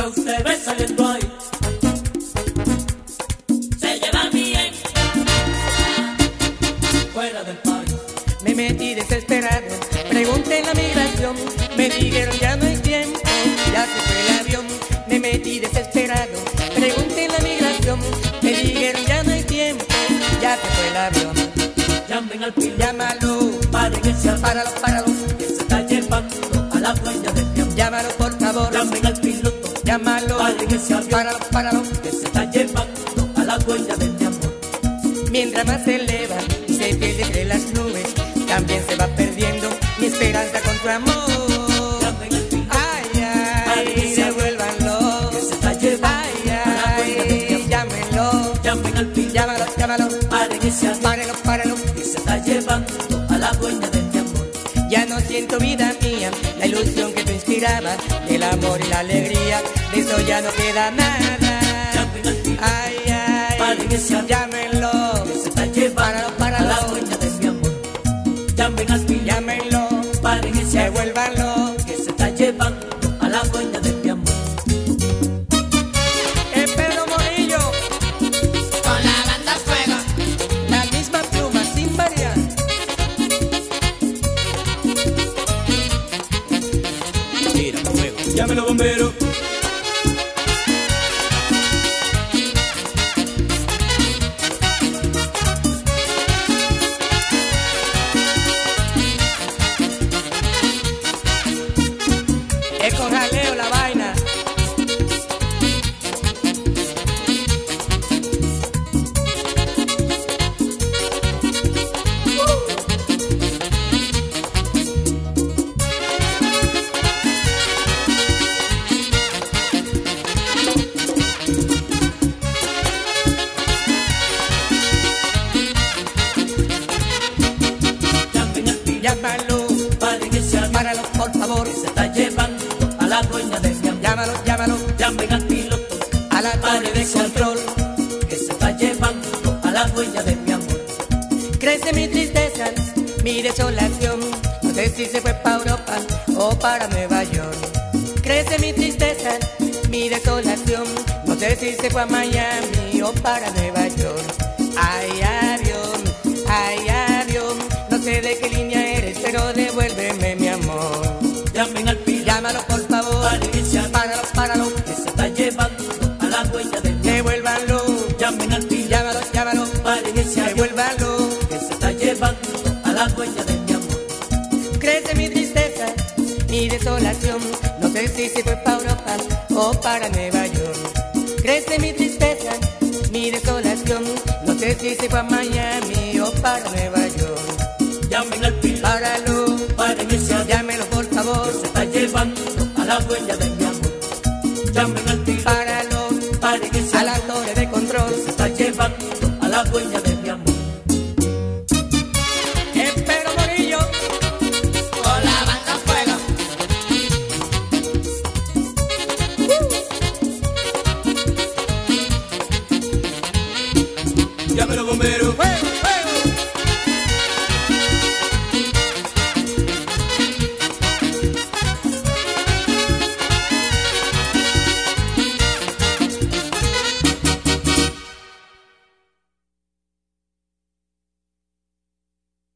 que usted ve saliendo ahí. Se lleva bien. Fuera del país. Me metí desesperado, pregunté en la migración, me dijeron ya no hay tiempo, ya se fue el avión. Me metí desesperado, pregunté en la migración, me dijeron ya no hay tiempo, ya se fue el avión. Llamen al piloto, Llámalo, paren ese páralo, páralo, que se está llevando a la dueña del avión. llámalo por favor, Llamen al piloto, llámalo, paren ese avión páralo, páralo. que se está llevando a la dueña de mi amor. Mientras más se eleva y se pierde entre las nubes, también se va perdiendo mi esperanza con tu amor. Ay, devuélvanlo. que se está llevando. Llamen al Llámalo, Párelo, párelo. que se está llevando a la dueña de mi amor. Ya no siento vida mía, la ilusión que el amor y la alegría, de eso ya no queda nada. Ay, ay, avión. llámenlo. que se está llevando Páralo, páralo. a la dueña de mi amor. Llamen Llámenlo. paren ese avión Devuélvanlo. que se está llevando Llámelo bombero. Al piloto, Llámalo, paren ese avión páralo por favor. que se está llevando a la dueña de mi amor. Llámalo, llámalo Llamen al piloto, a la torre de control. que se está llevando a la dueña de mi amor. Crece mi tristeza, mi desolación. No sé si se fue para Europa o para Nueva York. Crece mi tristeza, mi desolación. No sé si se fue a Miami o para Nueva York. Favor, páralo, páralo. que se está llevando a la dueña de mi amor. Devuélvanlo, Llamen al llámalo, llámalo. paren ese avión Devuélvanlo. que se está llevando a la dueña de mi amor. Crece mi tristeza, mi desolación. No sé si se fue para Europa o para Nueva York. Crece mi tristeza, mi desolación. No sé si se fue a Miami o para Nueva York. Dueña de mi amor. Llamen al Páralo, paren ese a la avión torre de control. se está llevando a la dueña de mi amor.